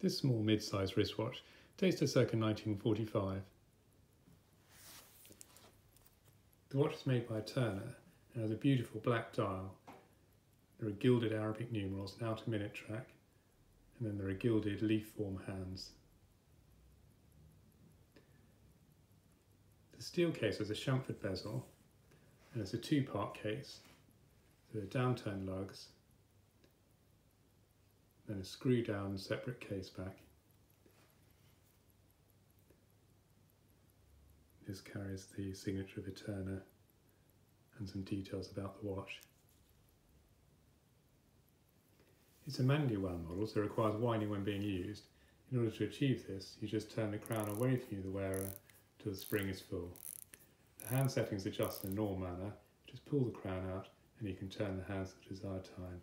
This small mid-sized wristwatch dates to circa 1945. The watch is made by Eterna and has a beautiful black dial. There are gilded Arabic numerals and outer minute track, and then there are gilded leaf form hands. The steel case has a chamfered bezel and it's a two-part case. There are downturn lugs, then a screw down separate case back. This carries the signature of Eterna and some details about the watch. It's a wound model, so it requires winding when being used. In order to achieve this, you just turn the crown away from you, the wearer, till the spring is full. The hand settings adjust in a normal manner, just pull the crown out and you can turn the hands at the desired time.